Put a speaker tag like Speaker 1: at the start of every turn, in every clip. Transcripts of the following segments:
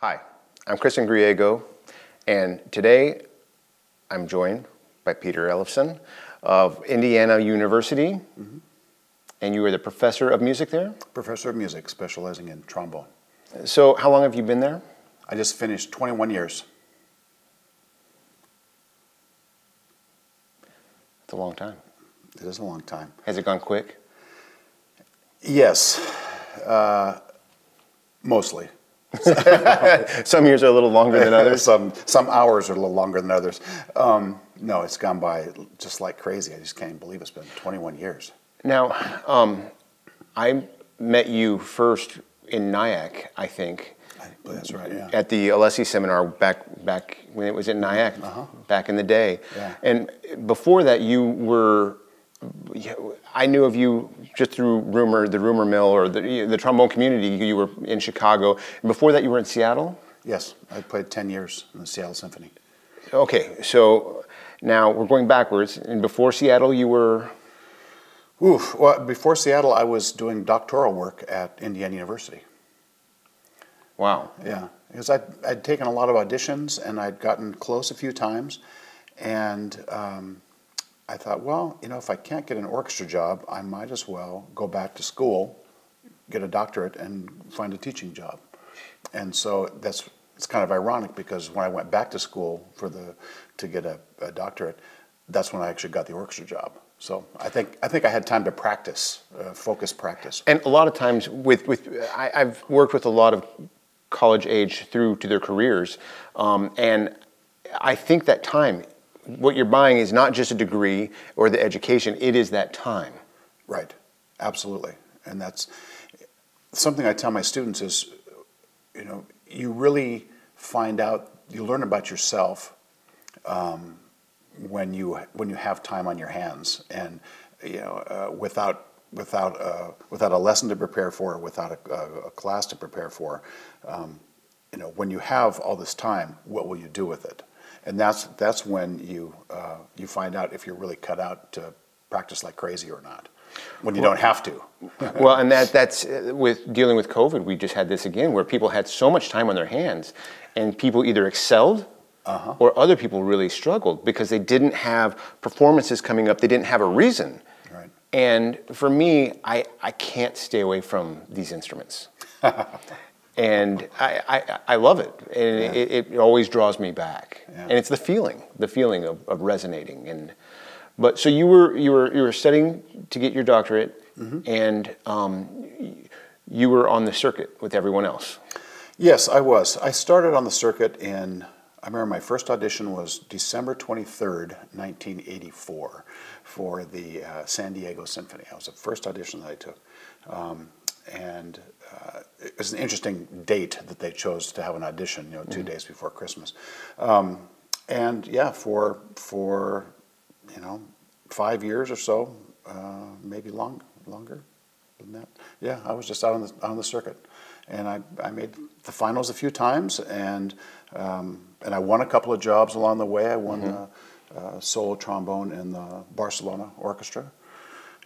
Speaker 1: Hi, I'm Christan Griego, and today I'm joined by Peter Ellefson of Indiana University, mm-hmm. and you are the professor of music there?
Speaker 2: Professor of music, specializing in trombone.
Speaker 1: So, how long have you been there?
Speaker 2: I just finished 21 years.
Speaker 1: It's a long time.
Speaker 2: It is a long time.
Speaker 1: Has it gone quick?
Speaker 2: Yes, uh, mostly.
Speaker 1: some years are a little longer than others.
Speaker 2: some some hours are a little longer than others. Um, no, it's gone by just like crazy. I just can't believe it's been 21 years.
Speaker 1: Now, um, I met you first in Nyack, I think.
Speaker 2: I, That's right. Yeah.
Speaker 1: At the Alessi seminar back back when it was in Nyack, uh-huh. back in the day.
Speaker 2: Yeah.
Speaker 1: And before that, you were I knew of you just through rumor, the rumor mill, or the, the trombone community. You were in Chicago. And before that, you were in Seattle.
Speaker 2: Yes, I played ten years in the Seattle Symphony.
Speaker 1: Okay, so now we're going backwards. And before Seattle, you were.
Speaker 2: Oof. Well, before Seattle, I was doing doctoral work at Indiana University.
Speaker 1: Wow.
Speaker 2: Yeah, because I'd, I'd taken a lot of auditions and I'd gotten close a few times, and. Um, I thought, well, you know, if I can't get an orchestra job, I might as well go back to school, get a doctorate, and find a teaching job. And so that's it's kind of ironic because when I went back to school for the to get a, a doctorate, that's when I actually got the orchestra job. So I think I think I had time to practice, uh, focus practice.
Speaker 1: And a lot of times with with I, have worked with a lot of college age through to their careers, um, and I think that time what you're buying is not just a degree or the education, it is that time.
Speaker 2: Right, absolutely. And that's something I tell my students is, you know, you really find out, you learn about yourself um, when you when you have time on your hands, and you know, uh, without without uh, without a lesson to prepare for, without a, a, class to prepare for, um, you know, when you have all this time, what will you do with it? And that's that's when you uh, you find out if you're really cut out to practice like crazy or not when you well, don't have to.
Speaker 1: well, and that that's uh, with dealing with COVID. We just had this again, where people had so much time on their hands, and people either excelled. Uh-huh. Or other people really struggled because they didn't have performances coming up. They didn't have a reason.
Speaker 2: Right.
Speaker 1: And for me, I, I can't stay away from these instruments. and I, I, I, love it, and yeah. it, it, always draws me back. Yeah. And it's the feeling, the feeling of, of, resonating. And but so you were you were you were studying to get your doctorate, mm-hmm. and um, you were on the circuit with everyone else.
Speaker 2: Yes, I was. I started on the circuit in. I remember my first audition was December twenty third, nineteen eighty four, for the uh, San Diego Symphony. That was the first audition that I took. Um, and uh, it was an interesting date that they chose to have an audition. You know, 2 mm-hmm. days before Christmas, um, and yeah, for for you know five years or so, uh, maybe long longer than that. Yeah, I was just out on the on the circuit, and I, I made the finals a few times, and um, and I won a couple of jobs along the way. I won mm-hmm. a, a solo trombone in the Barcelona Orchestra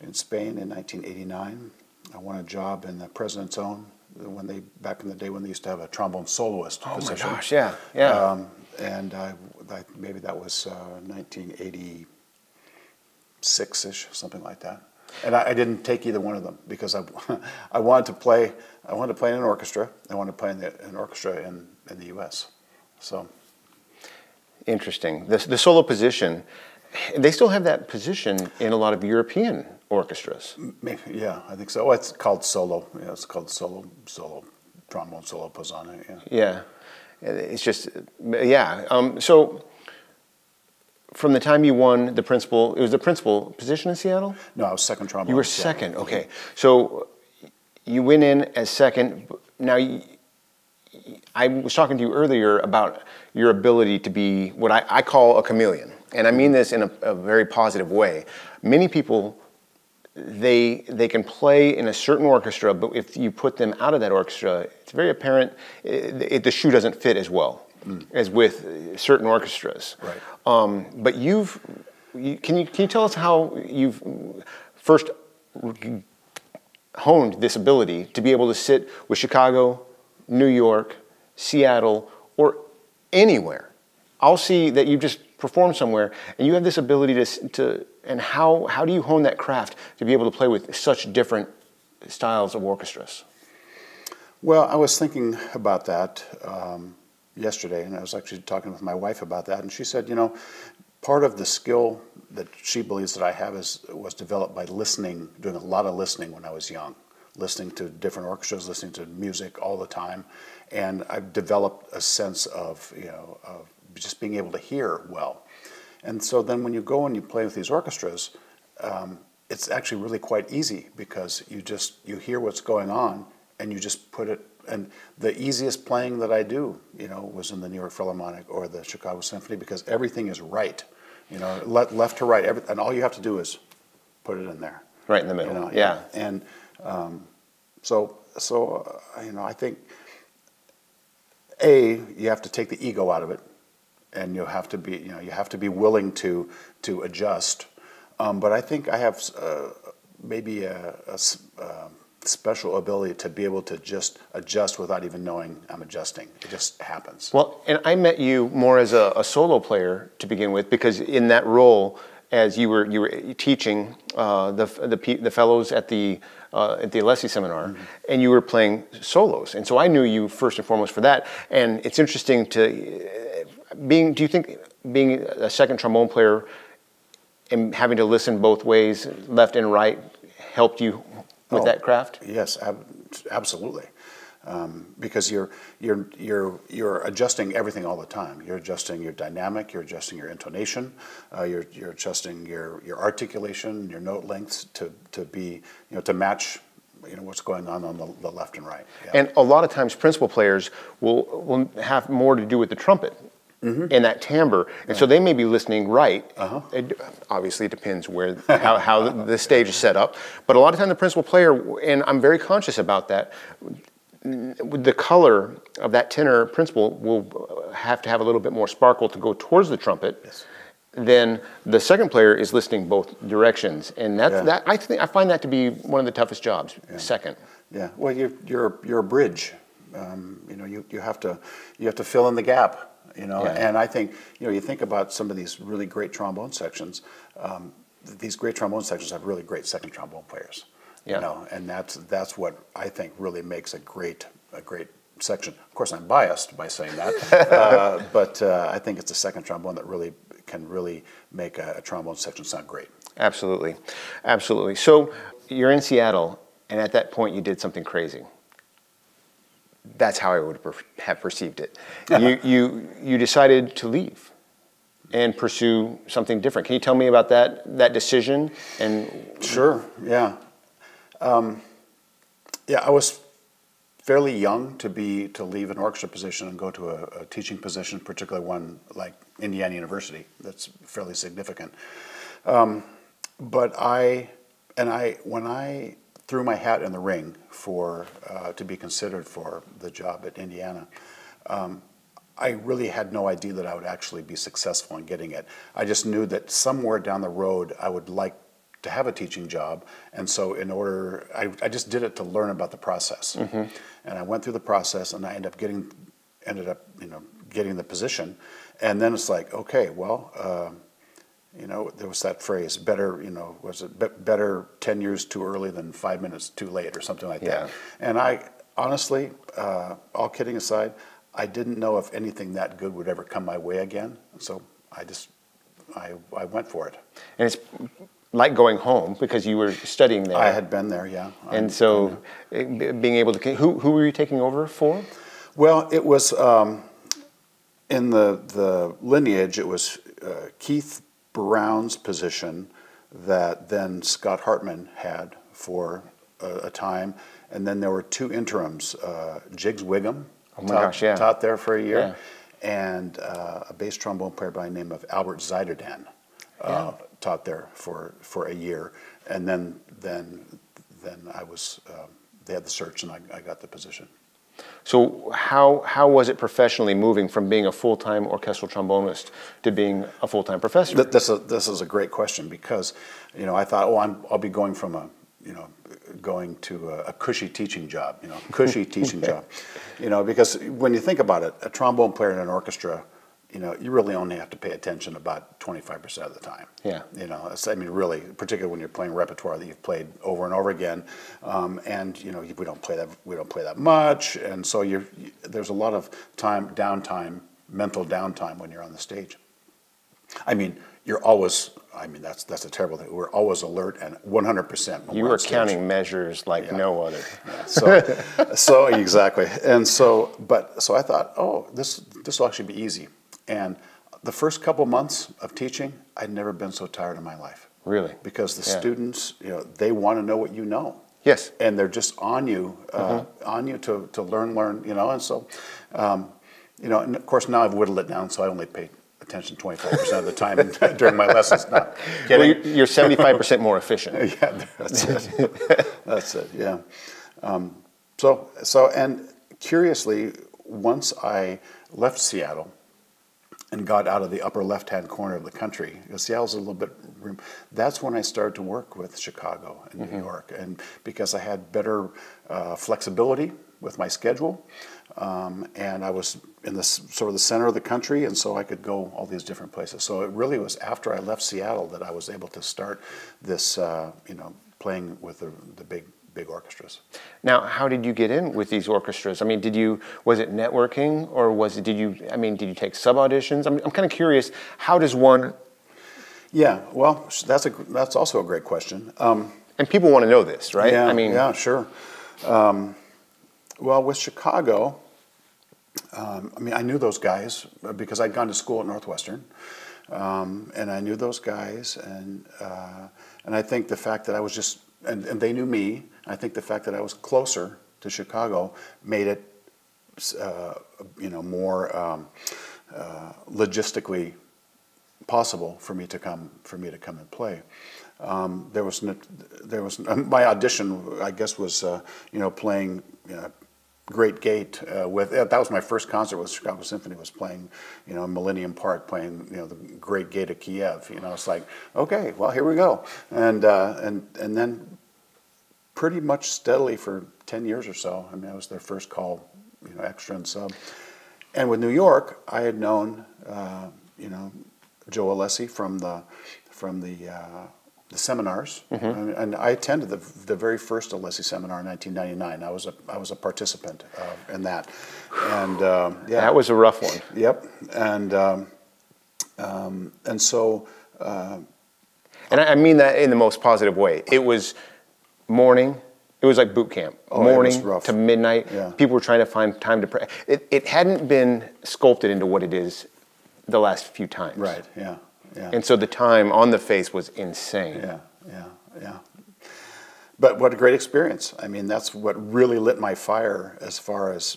Speaker 2: in Spain in 1989. I won a job in the President's Own when they back in the day when they used to have a trombone soloist
Speaker 1: oh
Speaker 2: position.
Speaker 1: my gosh, yeah, yeah. Um,
Speaker 2: and I, I, maybe that was uh, 1986 ish, something like that. And I, I, didn't take either one of them because I, I wanted to play. I wanted to play in an orchestra. I wanted to play in the, an orchestra in, in the U.S. So
Speaker 1: interesting. The, the solo position. They still have that position in a lot of European orchestras.
Speaker 2: Yeah, I think so. Oh, it's called solo. Yeah, it's called solo, solo trombone, solo posaune. Yeah.
Speaker 1: Yeah, it's just yeah. Um, so from the time you won the principal, it was the principal position in Seattle.
Speaker 2: No, I was second trombone.
Speaker 1: You were second. Okay, so you went in as second. Now. I was talking to you earlier about your ability to be what I, I call a chameleon. And I mean this in a, a very positive way. Many people they they can play in a certain orchestra, but if you put them out of that orchestra, it's very apparent it, it, the shoe doesn't fit as well mm. as with certain orchestras.
Speaker 2: Right.
Speaker 1: Um, but you've you, can you can you tell us how you've first honed this ability to be able to sit with Chicago, New York, Seattle, or anywhere, I'll see that you just performed somewhere and you have this ability to, to and how, how do you hone that craft to be able to play with such different styles of orchestras?
Speaker 2: Well, I was thinking about that um, yesterday, and I was actually talking with my wife about that, and she said, you know, part of the skill that she believes that I have is was developed by listening, doing a lot of listening when I was young, listening to different orchestras, listening to music all the time, and I've developed a sense of you know of just being able to hear well. And so then when you go and you play with these orchestras, um, it's actually really quite easy because you just you hear what's going on and you just put it and the easiest playing that I do, you know, was in the New York Philharmonic or the Chicago Symphony because everything is right, you know, left, left to right, every, and all you have to do is put it in there,
Speaker 1: right in the middle.
Speaker 2: You know,
Speaker 1: yeah,
Speaker 2: and um, so so uh, you know, I think a you have to take the ego out of it, and you have to be you know you have to be willing to to adjust. Um, but I think I have uh, maybe a, a, a um, special ability to be able to just adjust without even knowing I'm adjusting. It just happens.
Speaker 1: Well, and I met you more as a, a solo player to begin with because in that role, as you were you were teaching uh, the, the the fellows at the uh, at the Alessi seminar, mm-hmm. and you were playing solos, and so I knew you first and foremost for that. And it's interesting to uh, being. Do you think being a second trombone player and having to listen both ways, left and right, helped you with oh, that craft?
Speaker 2: Yes, ab- absolutely. Um, because you're you're you're you're adjusting everything all the time. You're adjusting your dynamic. You're adjusting your intonation. Uh, you're you're adjusting your your articulation, your note lengths to to be you know to match you know what's going on on the, the left and right.
Speaker 1: Yeah. And a lot of times, principal players will will have more to do with the trumpet mm-hmm. and that timbre. And right. so they may be listening right. Uh-huh. It obviously depends where how, how the stage is set up. But a lot of time the principal player, and I'm very conscious about that, the color of that tenor principal will have to have a little bit more sparkle to go towards the trumpet. Yes. Then the second player is listening both directions, and that yeah. that I think I find that to be one of the toughest jobs. Yeah. Second.
Speaker 2: Yeah. Well, you're you're you're a bridge. Um, you know, you, you have to you have to fill in the gap you know. Yeah. And I think you know you think about some of these really great trombone sections. Um, these great trombone sections have really great second trombone players. Yeah. You know, and that's that's what I think really makes a great a great section. Of course, I'm biased by saying that, uh, but uh, I think it's a second trombone that really can really make a, a trombone section sound great.
Speaker 1: Absolutely, absolutely. So you're in Seattle, and at that point, you did something crazy that's how I would have perceived it. you, you, you decided to leave and pursue something different. Can you tell me about that, that decision? And
Speaker 2: Sure, yeah. Um, yeah, I was fairly young to be to leave an orchestra position and go to a, a, teaching position, particularly one like Indiana University. That's fairly significant. Um, but I and I when I threw my hat in the ring for uh, to be considered for the job at Indiana. Um, I really had no idea that I would actually be successful in getting it. I just knew that somewhere down the road I would like to have a teaching job, and so in order, I, I just did it to learn about the process. Mm-hmm. And I went through the process, and I ended up getting, ended up, you know, getting the position. And then it's like, okay, well. Uh, you know, there was that phrase, better, you know, was it be- better 10 years too early than five minutes too late or something like yeah. that. And I, honestly, uh, all kidding aside, I didn't know if anything that good would ever come my way again. So I just, I, I went for it.
Speaker 1: And it's like going home because you were studying there.
Speaker 2: I had been there, yeah.
Speaker 1: And I'm, so I'm, being able to, who, who were you taking over for?
Speaker 2: Well, it was, um, in the, the lineage, it was uh, Keith Brown's position that then Scott Hartman had for a, a time, and then there were two interims. Uh, Jiggs Whigham
Speaker 1: oh taught, gosh, yeah.
Speaker 2: taught, there for a year, yeah. and uh, a bass trombone player by the name of Albert Zuiderdan uh, yeah. taught there for, for a year, and then then then I was uh, they had the search and I, I got the position.
Speaker 1: So how, how was it professionally moving from being a full-time orchestral trombonist to being a full-time professor?
Speaker 2: This is, this is a great question because, you know, I thought, oh, I'm, I'll be going from a, you know, going to a, a cushy teaching job, you know, cushy teaching job, you know, because when you think about it, a trombone player in an orchestra, you know, you really only have to pay attention about 25% of the time.
Speaker 1: Yeah.
Speaker 2: You know, I mean, really, particularly when you're playing repertoire that you've played over and over again, um, and you know, we don't play that we don't play that much, and so you're, you, there's a lot of time downtime, mental downtime when you're on the stage. I mean, you're always. I mean, that's that's a terrible thing. We're always alert and 100 percent.
Speaker 1: You were counting measures like
Speaker 2: Yeah.
Speaker 1: no other.
Speaker 2: Yeah, so, so exactly, and so, but so I thought, oh, this this will actually be easy. And the first couple months of teaching, I'd never been so tired in my life
Speaker 1: Really?
Speaker 2: because the
Speaker 1: Yeah.
Speaker 2: students, you know, they want to know what you know.
Speaker 1: Yes.
Speaker 2: and they're just on you, uh,
Speaker 1: Mm-hmm.
Speaker 2: on you to, to learn, learn, you know. And so, um, you know, and of course now I've whittled it down, so I only pay attention 25% of the time during my lessons. Not
Speaker 1: Well,
Speaker 2: kidding.
Speaker 1: you're 75% more efficient.
Speaker 2: yeah, that's it. that's it. Yeah. Um, so so and curiously, once I left Seattle and got out of the upper left-hand corner of the country, because Seattle's a little bit. rem- That's when I started to work with Chicago and New York, and because I had better uh, flexibility with my schedule, um, and I was in the sort of the center of the country, and so I could go all these different places. So it really was after I left Seattle that I was able to start this, uh, you know, playing with the, the big big orchestras.
Speaker 1: Now, how did you get in with these orchestras? I mean, did you was it networking or was it did you I mean, did you take sub auditions? I'm I'm kind of curious, how does one
Speaker 2: Yeah, well, that's a that's also a great question. Um,
Speaker 1: and people want to know this, right?
Speaker 2: Yeah,
Speaker 1: I mean,
Speaker 2: yeah, sure. Um, well, with Chicago, um, I mean, I knew those guys uh, because I'd gone to school at Northwestern, um, and I knew those guys, and uh, and I think the fact that I was just and, and they knew me. I think the fact that I was closer to Chicago made it, uh, you know, more um, uh, logistically possible for me to come for me to come and play. Um, there was there was my audition I guess was uh, you know playing you know, Great Gate uh, with that was my first concert with Chicago Symphony was playing you know Millennium Park playing you know the Great Gate of Kiev you know it's like okay well here we go and uh, and and then pretty much steadily for 10 years or so. I mean I was their first call you know extra and sub. And with New York I had known uh, you know Joe Alessi from the from the uh, the seminars, and, and I attended the, the very first Alessi seminar in 1999. I was a I was a participant uh, in that, and um, yeah,
Speaker 1: that was a rough one.
Speaker 2: yep, and um, um, and so uh,
Speaker 1: And I mean that in the most positive way. It was morning. It was like boot camp.
Speaker 2: Oh,
Speaker 1: morning to midnight.
Speaker 2: Yeah.
Speaker 1: People were trying to find time to pray. It, it hadn't been sculpted into what it is the last few times.
Speaker 2: right, yeah, yeah.
Speaker 1: And so the time on the face was insane.
Speaker 2: Yeah, yeah, yeah. But what a great experience. I mean, that's what really lit my fire as far as,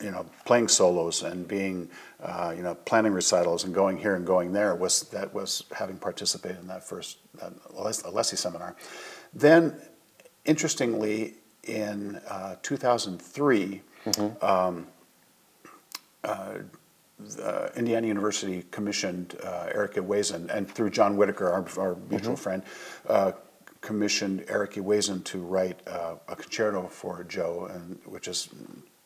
Speaker 2: you know, playing solos and being, uh, you know, planning recitals and going here and going there was that was having participated in that first Alessi Alessi seminar. Then, interestingly, in uh, 2003, um, uh, Indiana University commissioned uh, Eric Ewazen, and through John Whitaker, our, our mutual friend, uh, commissioned Eric Ewazen to write uh, a concerto for Joe, and, which is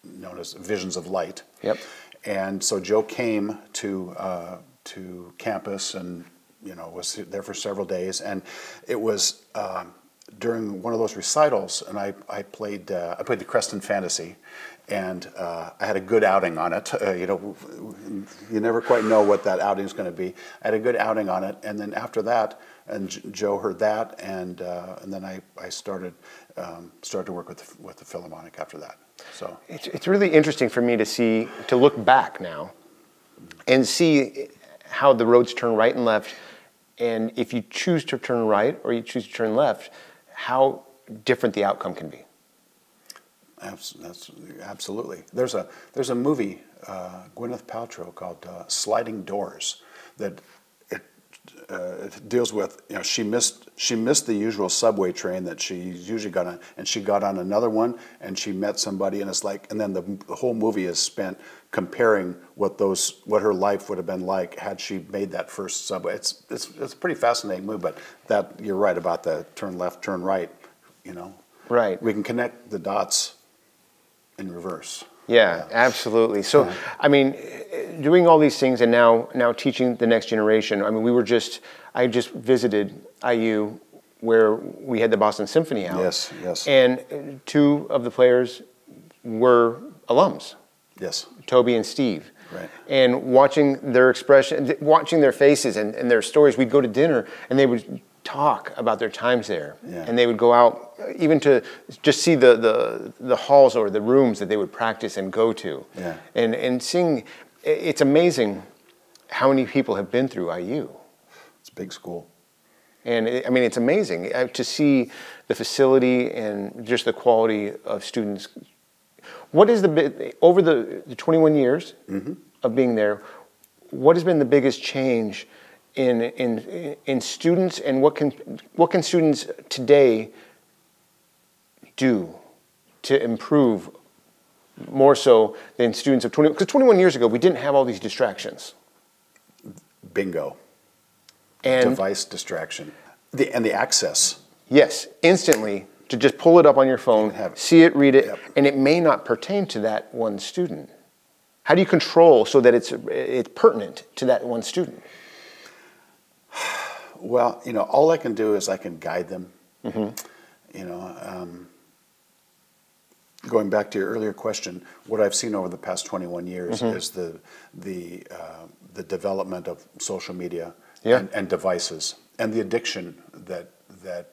Speaker 2: known as Visions of Light.
Speaker 1: Yep.
Speaker 2: And so Joe came to uh, to campus and you know was there for several days, and it was um, during one of those recitals, and I I played uh, I played the Creston Fantasy, and uh, I had a good outing on it. Uh, you know, you never quite know what that outing is going to be. I had a good outing on it, and then after that, and J- Joe heard that, and uh, and then I I started um, started to work with the, with the Philharmonic after that. So
Speaker 1: It's, it's really interesting for me to see, to look back now and see how the roads turn right and left. And if you choose to turn right or you choose to turn left, how different the outcome can be.
Speaker 2: Absolutely. There's a there's a movie, uh, Gwyneth Paltrow called uh, Sliding Doors, that uh, it deals with you know she missed she missed the usual subway train that she usually got on, and she got on another one, and she met somebody, and it's like, and then the, the whole movie is spent comparing what those what her life would have been like had she made that first subway. It's it's it's a pretty fascinating movie, but that you're right about the turn left, turn right you know.
Speaker 1: Right.
Speaker 2: We can connect the dots in reverse.
Speaker 1: Yeah, absolutely. So, I mean, doing all these things and now now teaching the next generation. I mean, we were just I just visited IU where we had the Boston Symphony out.
Speaker 2: Yes, yes.
Speaker 1: And two of the players were alums,
Speaker 2: Yes.
Speaker 1: Toby and Steve.
Speaker 2: Right.
Speaker 1: And watching their expression, watching their faces and, and their stories, we'd go to dinner and they would talk about their times there.
Speaker 2: Yeah.
Speaker 1: And they would go out even to just see the, the, the halls or the rooms that they would practice and go to.
Speaker 2: Yeah.
Speaker 1: And, and seeing, it's amazing how many people have been through IU.
Speaker 2: It's a big school.
Speaker 1: And it, I mean, it's amazing uh, to see the facility and just the quality of students. What is the over the, the 21 years of being there? What has been the biggest change in in in students, and what can what can students today do to improve more so than students of 20? Because 21 years ago, we didn't have all these distractions.
Speaker 2: Bingo.
Speaker 1: And
Speaker 2: Device distraction. The, and the access.
Speaker 1: Yes, instantly to just pull it up on your phone,
Speaker 2: it.
Speaker 1: see it, read it,
Speaker 2: Yep.
Speaker 1: and it may not pertain to that one student. How do you control so that it's it's pertinent to that one student?
Speaker 2: Well, you know, all I can do is I can guide them.
Speaker 1: Mm-hmm.
Speaker 2: You know, um, going back to your earlier question, what I've seen over the past 21 years
Speaker 1: Mm-hmm.
Speaker 2: is the the uh, the development of social media
Speaker 1: Yeah.
Speaker 2: and, and devices and the addiction that that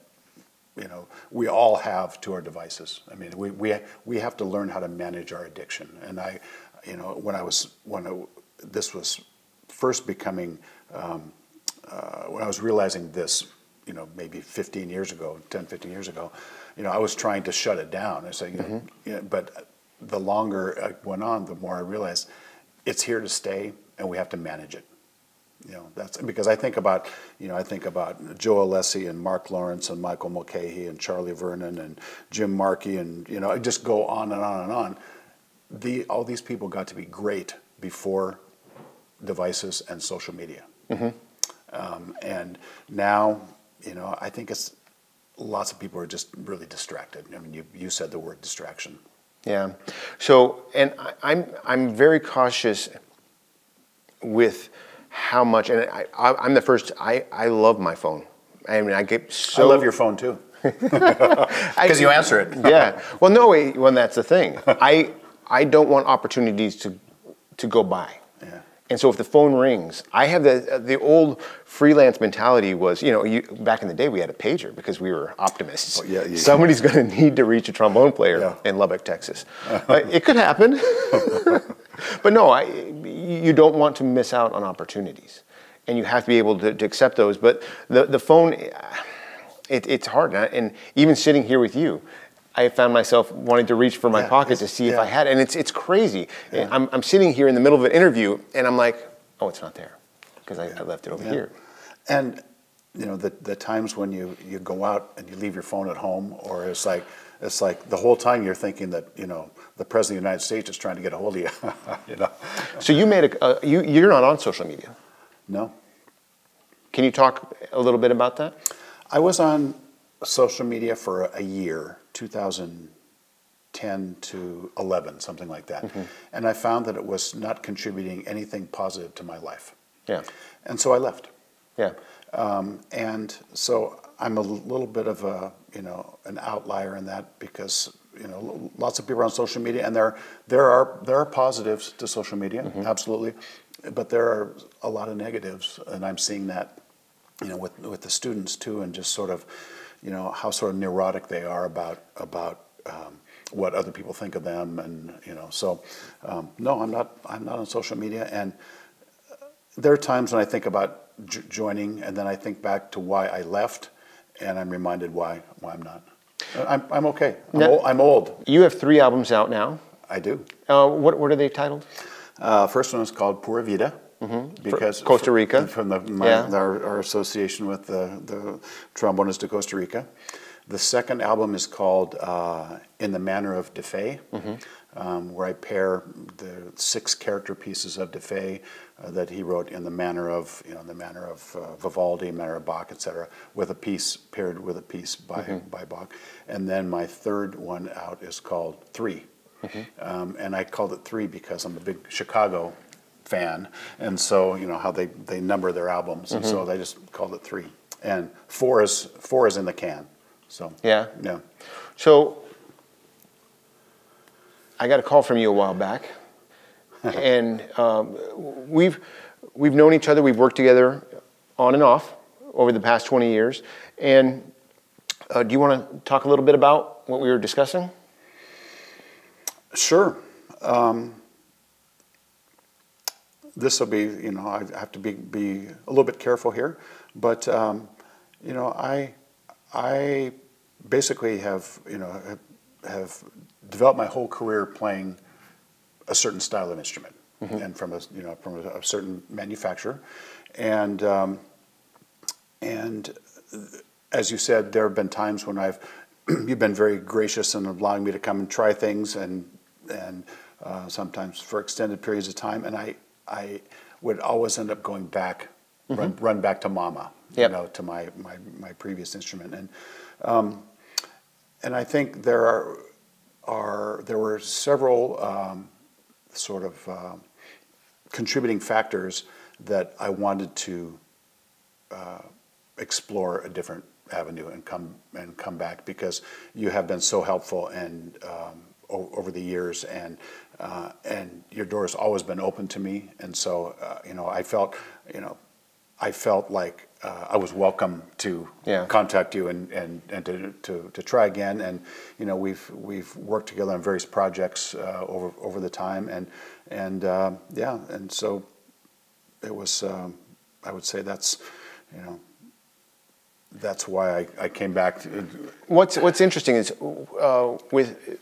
Speaker 2: you know we all have to our devices. I mean, we we we have to learn how to manage our addiction. And I, you know, when I was when I, this was first becoming um, uh, when I was realizing this, you know, maybe 15 years ago, 10, 15 years ago, you know, I was trying to shut it down. I said, you know, you know, but the longer I went on, the more I realized it's here to stay, and we have to manage it. You know, that's because I think about, you know, I think about Joe Alessi and Mark Lawrence and Michael Mulcahy and Charlie Vernon and Jim Markey and you know, I just go on and on and on. The all these people got to be great before devices and social media. Um, and now, you know, I think it's lots of people are just really distracted. I mean, you, you said the word distraction.
Speaker 1: Yeah. So, and I, I'm I'm very cautious with how much, and I, I, I'm the first. I I love my phone. I mean, I get so.
Speaker 2: I love your phone too. Because you answer it.
Speaker 1: yeah. Well, no. Well, that's the thing. I I don't want opportunities to to go by.
Speaker 2: Yeah.
Speaker 1: And so if the phone rings, I have the the old freelance mentality was, you know, you, back in the day we had a pager because we were optimists.
Speaker 2: Oh, yeah, yeah.
Speaker 1: Somebody's going to need to reach a trombone player
Speaker 2: Yeah.
Speaker 1: in Lubbock, Texas. Uh, it could happen. but no, I, you don't want to miss out on opportunities. And you have to be able to, to accept those. But the, the phone, it, it's hard. And I- And even sitting here with you, I found myself wanting to reach for my
Speaker 2: Yeah,
Speaker 1: pocket to see if. I had. And it's, it's crazy. I'm, I'm sitting here in the middle of an interview and I'm like, oh, it's not there because I, I left it over
Speaker 2: Yeah.
Speaker 1: here.
Speaker 2: And you know the the times when you you go out and you leave your phone at home, or it's like it's like the whole time you're thinking that you know the president of the United States is trying to get a hold of you. you know,
Speaker 1: So you made a, uh, you, you're not on social media.
Speaker 2: no.
Speaker 1: Can you talk a little bit about that?
Speaker 2: I was on social media for a year, 2010 to 11, something like that, and I found that it was not contributing anything positive to my life,
Speaker 1: Yeah.
Speaker 2: and so I left.
Speaker 1: Yeah.
Speaker 2: Um, and so I'm a little bit of a, you know, an outlier in that because, you know, lots of people are on social media and there, there are, there are positives to social media, absolutely. But there are a lot of negatives and I'm seeing that, you know, with, with the students too and just sort of, you know, how sort of neurotic they are about, about, um, what other people think of them and, you know, so, um, no, I'm not, I'm not on social media and, there are times when I think about j- joining, and then I think back to why I left, and I'm reminded why why I'm not. Uh, I'm, I'm okay. I'm,
Speaker 1: Now-
Speaker 2: old, I'm old.
Speaker 1: You have three albums out now.
Speaker 2: I do.
Speaker 1: Uh, what, what are they titled?
Speaker 2: Uh, first one is called Pura Vida, because
Speaker 1: Mm-hmm. Costa Rica.
Speaker 2: from the, my,
Speaker 1: Yeah.
Speaker 2: our, our association with the, the trombonists de Costa Rica. The second album is called uh, In the Manner of Defaye.
Speaker 1: Mm-hmm.
Speaker 2: um, where I pair the six character pieces of Defaye uh, that he wrote in the manner of, you know, the manner of uh, Vivaldi, manner of Bach, etc., with a piece paired with a piece by,
Speaker 1: Mm-hmm.
Speaker 2: by Bach. And then my third one out is called 3
Speaker 1: Mm-hmm.
Speaker 2: Um, and I called it three because I'm a big Chicago fan, and so you know how they, they number their albums, and
Speaker 1: Mm-hmm.
Speaker 2: so they just called it three. And four is four is in the can. So
Speaker 1: Yeah.
Speaker 2: yeah.
Speaker 1: So I got a call from you a while back, and um, we've we've known each other. We've worked together on and off over the past 20 years. And uh, do you want to talk a little bit about what we were discussing?
Speaker 2: Sure. Um, this will be, you know, I have to be, be a little bit careful here, but, um, you know, I, I basically have, you know, have, have developed my whole career playing a certain style of instrument and from a, you know, from a, a certain manufacturer. And, um, and as you said, there have been times when I've you've been very gracious in allowing me to come and try things, and and uh, sometimes for extended periods of time. And I I would always end up going back, run, run back to Mama,
Speaker 1: Yep.
Speaker 2: you know, to my my, my previous instrument, and um, and I think there are are there were several um, sort of um contributing factors that I wanted to uh, explore a different avenue and come and come back because you have been so helpful and um, over the years and uh, and your door has always been open to me. And so uh, you know I felt you know I felt like uh, I was welcome to
Speaker 1: Yeah.
Speaker 2: contact you and, and, and to, to, to try again. And you know we've we've worked together on various projects uh, over over the time. And and uh, yeah and so it was um, I would say that's you know that's why I, I came back to,
Speaker 1: What's What's interesting is uh, with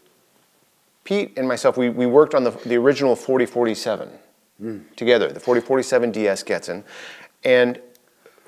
Speaker 1: Pete and myself, we, we worked on the the original 4047 together, the 4047 DS Getzen, and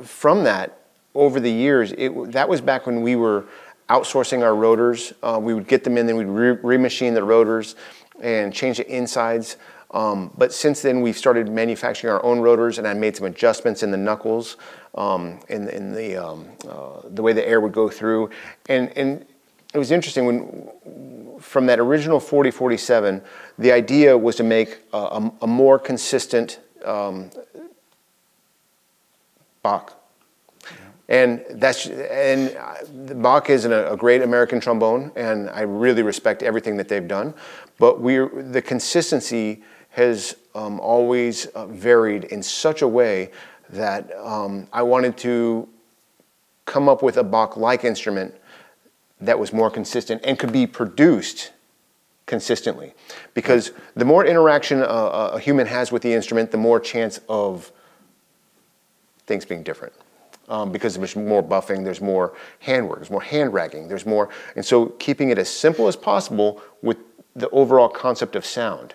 Speaker 1: from that, over the years, it that was back when we were outsourcing our rotors. Uh, we would get them in, then we'd re- remachine the rotors and change the insides. Um, but since then, we've started manufacturing our own rotors, and I made some adjustments in the knuckles, um, in, in the um, uh, the way the air would go through, and and it was interesting when from that original 4047, the idea was to make a, a, a more consistent um, Bach. And that's and Bach is an, a great American trombone, and I really respect everything that they've done. But we the consistency has um, always uh, varied in such a way that um, I wanted to come up with a Bach-like instrument that was more consistent and could be produced consistently. Because the more interaction a, a human has with the instrument, the more chance of things being different. Um, because there's more buffing, there's more handwork, there's more hand ragging, there's more, and so keeping it as simple as possible with the overall concept of sound.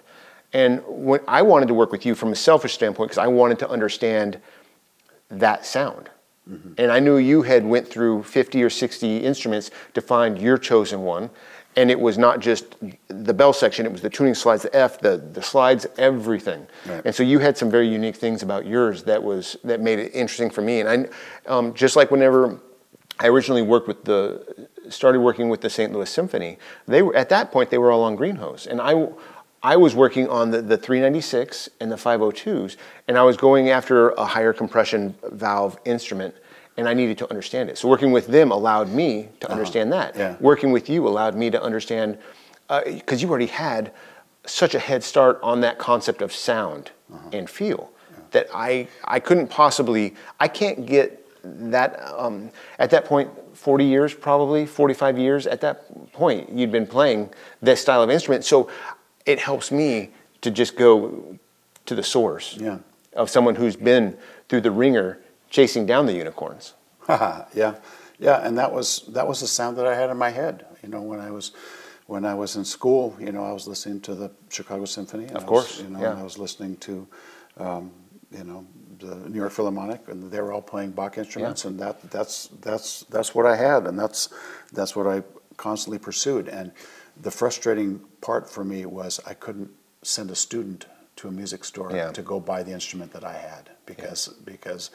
Speaker 1: And when I wanted to work with you from a selfish standpoint, because I wanted to understand that sound. And I knew you had went through 50 or 60 instruments to find your chosen one. And it was not just the bell section, it was the tuning slides, the F, the, the slides, everything.
Speaker 2: Right.
Speaker 1: And so you had some very unique things about yours that was that made it interesting for me. And I, um, just like whenever I originally worked with the, started working with the St. Louis Symphony, they were at that point they were all on Greenhoe, and I, I was working on the, the 396 and the 502s, and I was going after a higher compression valve instrument, and I needed to understand it. So working with them allowed me to uh-huh. understand that.
Speaker 2: Yeah.
Speaker 1: Working with you allowed me to understand, uh, because you already had such a head start on that concept of sound uh-huh. and feel that I, I couldn't possibly, I can't get that, um, at that point, 40 years probably, 45 years, at that point, you'd been playing this style of instrument. So it helps me to just go to the source
Speaker 2: Yeah.
Speaker 1: of someone who's been through the ringer chasing down the unicorns.
Speaker 2: yeah, yeah, and that was that was the sound that I had in my head. You know, when I was when I was in school, you know, I was listening to the Chicago Symphony.
Speaker 1: Of course,
Speaker 2: was, you know,
Speaker 1: yeah.
Speaker 2: and I was listening to, um, you know, the New York Philharmonic, and they were all playing Bach instruments, and that that's that's that's what I had, and that's that's what I constantly pursued. And the frustrating part for me was I couldn't send a student to a music store
Speaker 1: Yeah.
Speaker 2: to go buy the instrument that I had because because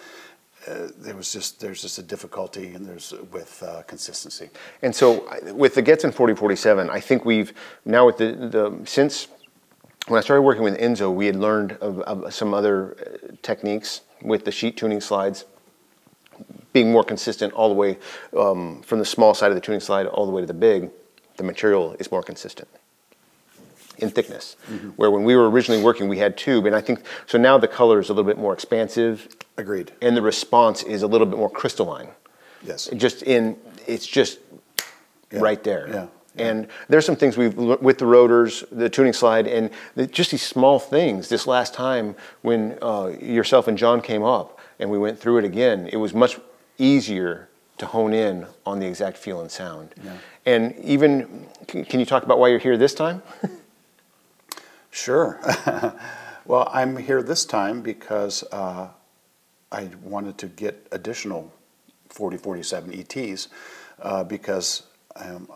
Speaker 2: uh, there was just there's just a difficulty and there's with uh, consistency.
Speaker 1: And so with the Getzen 4047, I think we've now with the, the since when I started working with Enzo, we had learned of, of some other uh, techniques with the sheet tuning slides being more consistent all the way um, from the small side of the tuning slide all the way to the big. The material is more consistent in thickness. Where when we were originally working, we had tube, and I think so now the color is a little bit more expansive,
Speaker 2: Agreed.
Speaker 1: and the response is a little bit more crystalline.
Speaker 2: Yes.
Speaker 1: Just in it's just
Speaker 2: Yeah,
Speaker 1: right there.
Speaker 2: yeah,
Speaker 1: And there's some things we've with the rotors, the tuning slide, and the, just these small things. This last time when uh, yourself and John came up and we went through it again, it was much easier to hone in on the exact feel and sound.
Speaker 2: Yeah.
Speaker 1: And even, can you talk about why you're here this time?
Speaker 2: Sure. well, I'm here this time because uh, I wanted to get additional 4047 ETs uh, because um,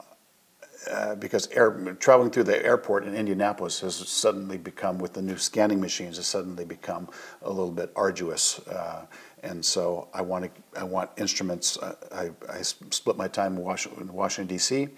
Speaker 2: uh, because air, traveling through the airport in Indianapolis has suddenly become, with the new scanning machines, has suddenly become a little bit arduous. Uh, and so I want to, I want instruments. Uh, I, I split my time in Washington, Washington D.C.,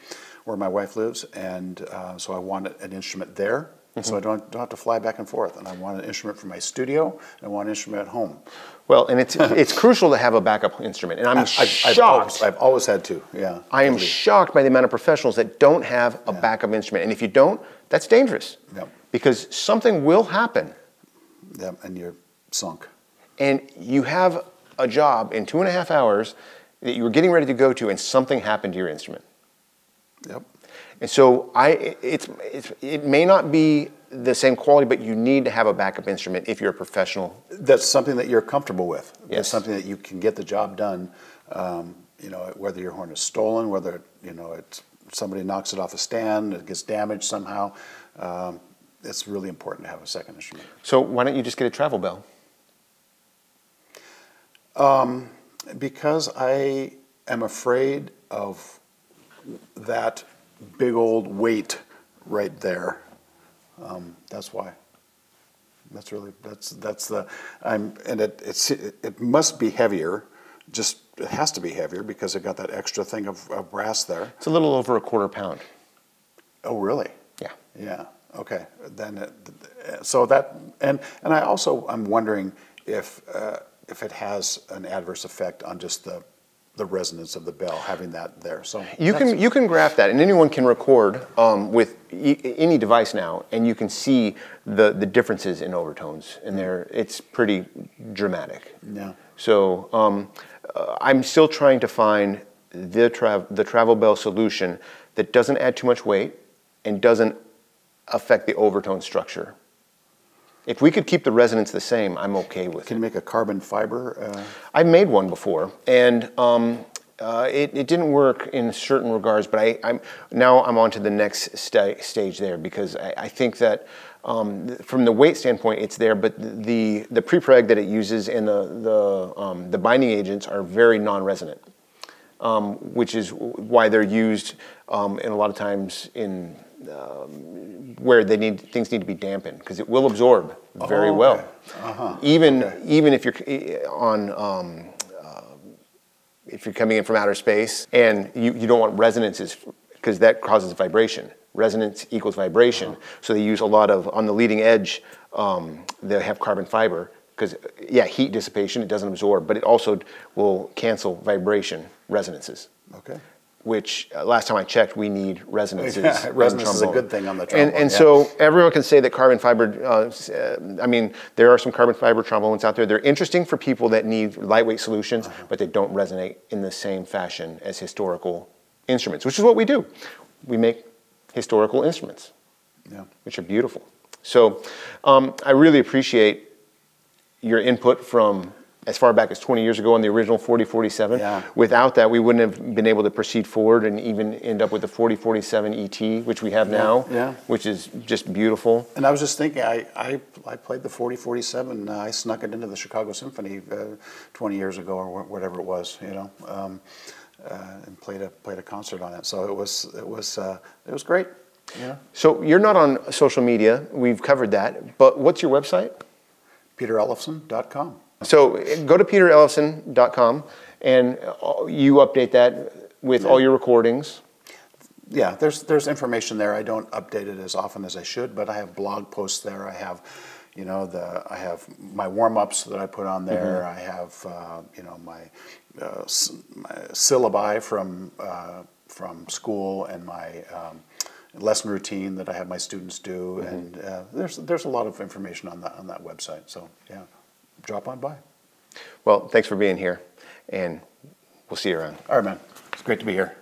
Speaker 2: where my wife lives, and uh, so I want an instrument there. So I mm-hmm. don't, don't have to fly back and forth, and I want an instrument for my studio, and I want an instrument at home.
Speaker 1: Well, and it's it's crucial to have a backup instrument, and I'm
Speaker 2: I've, I've
Speaker 1: shocked.
Speaker 2: always, I've always had to. Yeah,
Speaker 1: I am shocked by the amount of professionals that don't have a backup instrument. And if you don't, that's dangerous.
Speaker 2: Yep.
Speaker 1: Because something will happen.
Speaker 2: Yeah, and you're sunk.
Speaker 1: And you have a job in two and a half hours that you were getting ready to go to, and something happened to your instrument.
Speaker 2: Yep.
Speaker 1: And so I, it's, it's, it may not be the same quality, but you need to have a backup instrument if you're a professional.
Speaker 2: That's something that you're comfortable with.
Speaker 1: Yes.
Speaker 2: That's something that you can get the job done. Um, you know, whether your horn is stolen, whether you know it's somebody knocks it off a stand, it gets damaged somehow. Um, it's really important to have a second instrument.
Speaker 1: So why don't you just get a travel bell?
Speaker 2: Because I am afraid of that big old weight right there. Um, that's why. That's really that's that's the I'm and it it's it, it must be heavier. Just it has to be heavier because it got that extra thing of, of brass there.
Speaker 1: It's a little over a quarter pound.
Speaker 2: Oh, really?
Speaker 1: Yeah.
Speaker 2: Yeah. Okay. Then, it, so that and and I also I'm wondering if uh, if it has an adverse effect on just the the resonance of the bell having that there. So
Speaker 1: You can you can graph that, and anyone can record um, with e- any device now, and you can see the the differences in overtones, and there it's pretty dramatic.
Speaker 2: Yeah.
Speaker 1: So um, uh, I'm still trying to find the tra- the travel bell solution that doesn't add too much weight and doesn't affect the overtone structure. If we could keep the resonance the same, I'm okay with
Speaker 2: Can
Speaker 1: it.
Speaker 2: you make a carbon fiber? Uh,
Speaker 1: I made one before, and um, uh, it, it didn't work in certain regards. But I, I'm now I'm on to the next sta- stage there because I, I think that um, th- from the weight standpoint, it's there. But the the prepreg that it uses and the the um, the binding agents are very non-resonant, um, which is why they're used um, and a lot of times in um, where they need things need to be dampened because it will absorb very
Speaker 2: Oh,
Speaker 1: well.
Speaker 2: Uh-huh.
Speaker 1: Even
Speaker 2: Okay.
Speaker 1: even if you're eh, on um, uh, if you're coming in from outer space and you, you don't want resonances because that causes vibration. Resonance equals vibration. So they use a lot of on the leading edge. Um, they have carbon fiber because yeah, heat dissipation it doesn't absorb, but it also will cancel vibration resonances
Speaker 2: okay.
Speaker 1: Which uh, last time I checked, we need resonances.
Speaker 2: Yeah, resonance is a good thing on the
Speaker 1: And,
Speaker 2: trombone,
Speaker 1: and
Speaker 2: yeah.
Speaker 1: so everyone can say that carbon fiber, uh, uh, I mean, there are some carbon fiber trombones out there. They're interesting for people that need lightweight solutions,
Speaker 2: Uh-huh.
Speaker 1: but they don't resonate in the same fashion as historical instruments, which is what we do. We make historical instruments
Speaker 2: Yeah.
Speaker 1: which are beautiful. So um, I really appreciate your input from as far back as 20 years ago on the original 4047.
Speaker 2: Yeah.
Speaker 1: Without that, we wouldn't have been able to proceed forward and even end up with the 4047 ET, which we have now,
Speaker 2: yeah.
Speaker 1: which is just beautiful.
Speaker 2: And I was just thinking, I, I, I played the 4047. Uh, I snuck it into the Chicago Symphony uh, 20 years ago or wh- whatever it was, you know, um, uh, and played a played a concert on it. So it was it was uh, it was great. Yeah.
Speaker 1: So you're not on social media. We've covered that. But what's your website?
Speaker 2: PeterEllefson.com.
Speaker 1: So go to peterellefson.com and uh, you update that with all your recordings.
Speaker 2: Yeah, there's there's information there. I don't update it as often as I should, but I have blog posts there. I have, you know, the I have my warm ups that I put on there. I have, uh, you know, my, uh, my syllabi from uh, from school and my um, lesson routine that I have my students do. And uh, there's there's a lot of information on that on that website. So yeah, drop on by.
Speaker 1: Well, thanks for being here and we'll see you around.
Speaker 2: All right, man. It's great to be here.